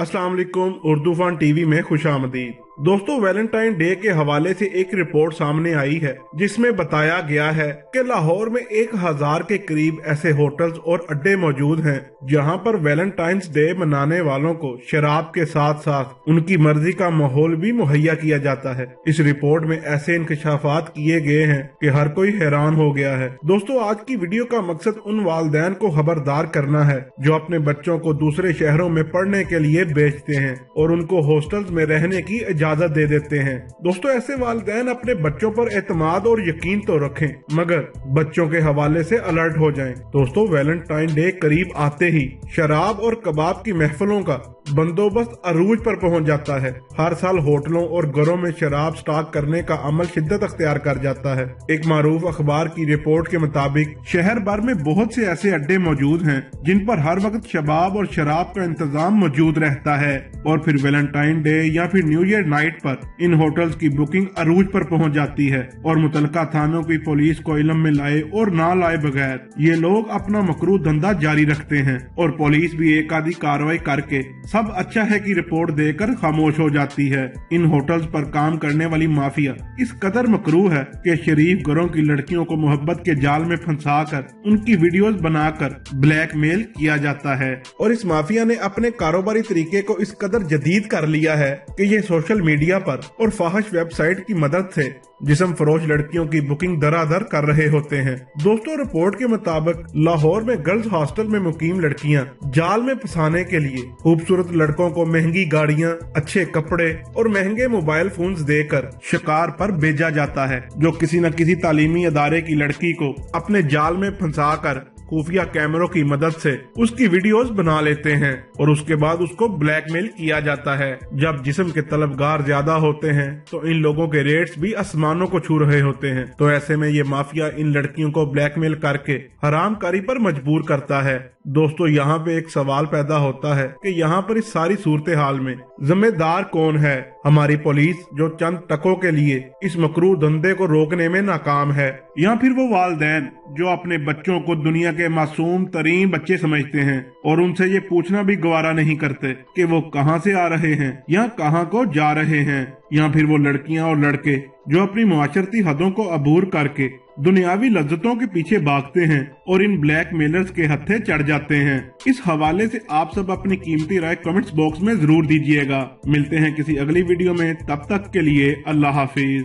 अस्सलाम वालेकुम Urdu fun TV में खुश आमदीद। दोस्तों वैलेंटाइन डे के हवाले से एक रिपोर्ट सामने आई है, जिसमें बताया गया है कि लाहौर में एक हज़ार के करीब ऐसे होटल्स और अड्डे मौजूद हैं, जहाँ पर वैलेंटाइंस डे मनाने वालों को शराब के साथ साथ उनकी मर्ज़ी का माहौल भी मुहैया किया जाता है। इस रिपोर्ट में ऐसे इंकशाफात किए गए हैं कि हर कोई हैरान हो गया है। दोस्तों, आज की वीडियो का मकसद उन वालदेन को खबरदार करना है, जो अपने बच्चों को दूसरे शहरों में पढ़ने के लिए बेचते हैं और उनको हॉस्टल्स में रहने की इजाज़त दे देते हैं दोस्तों, ऐसे वालदेन अपने बच्चों पर एतमाद और यकीन तो रखें, मगर बच्चों के हवाले से अलर्ट हो जाएँ। दोस्तों, वैलेंटाइन डे करीब आते ही, शराब और कबाब की महफलों का बंदोबस्त अरूज पर पहुँच जाता है। हर साल होटलों और घरों में शराब स्टॉक करने का अमल शिद्दत अख्तियार कर जाता है। एक मरूफ अखबार की रिपोर्ट के मुताबिक, शहर भर में बहुत से ऐसे अड्डे मौजूद हैं, जिन पर हर वक्त शबाब और शराब का इंतज़ाम मौजूद रहता है। और फिर वेलेंटाइन डे या फिर न्यू ईयर नाइट पर इन होटल्स की बुकिंग अरूज पर पहुँच जाती है और मुतलका थानों की पुलिस को इलम में लाए और ना लाए बगैर, ये लोग अपना मकरू धंधा जारी रखते हैं। और पुलिस भी एक आधी कार्रवाई करके सब अच्छा है की रिपोर्ट देकर खामोश हो जाती है। इन होटल्स पर काम करने वाली माफिया। इस कदर मकरू है कि शरीफ घरों की लड़कियों को मोहब्बत के जाल में फंसा कर उनकी वीडियोस बनाकर ब्लैकमेल किया जाता है। और इस माफिया ने अपने कारोबारी तरीके को इस कदर जदीद कर लिया है कि ये सोशल मीडिया पर और फाहश वेबसाइट की मदद से जिसम फरोश लड़कियों की बुकिंग दरादर कर रहे होते हैं। दोस्तों, रिपोर्ट के मुताबिक, लाहौर में गर्ल्स हॉस्टल में मुकीम लड़कियाँ जाल में फंसाने के लिए खूबसूरत लड़कों को महँगी गाड़ियाँ, अच्छे कपड़े और महँगे मोबाइल फ़ोन देकर शिकार पर भेजा जाता है, जो किसी न किसी तालीमी अदारे की लड़की को अपने जाल में फंसा कर खुफिया कैमरों की मदद से उसकी वीडियोस बना लेते हैं और उसके बाद उसको ब्लैकमेल किया जाता है। जब जिसम के तलबगार ज़्यादा होते हैं तो इन लोगों के रेट्स भी आसमानों को छू रहे होते हैं। तो ऐसे में ये माफिया इन लड़कियों को ब्लैकमेल करके हरामकारी पर मजबूर करता है। दोस्तों, यहाँ पे एक सवाल पैदा होता है कि यहाँ पर इस सारी सूरत हाल में जिम्मेदार कौन है? हमारी पुलिस जो चंद टकों के लिए इस मकरू धंधे को रोकने में नाकाम है, या फिर वो वालदेन जो अपने बच्चों को दुनिया के मासूम तरीन बच्चे समझते हैं और उनसे ये पूछना भी गवारा नहीं करते कि वो कहाँ से आ रहे हैं या कहाँ को जा रहे हैं। या फिर वो लड़कियाँ और लड़के जो अपनी माशरती हदों को अबूर करके दुनियावी लज्जतों के पीछे भागते हैं और इन ब्लैक मेलर्स के हथे चढ़ जाते हैं। इस हवाले से आप सब अपनी कीमती राय कमेंट्स बॉक्स में ज़रूर दीजिएगा। मिलते हैं किसी अगली वीडियो में। तब तक के लिए अल्लाह हाफिज।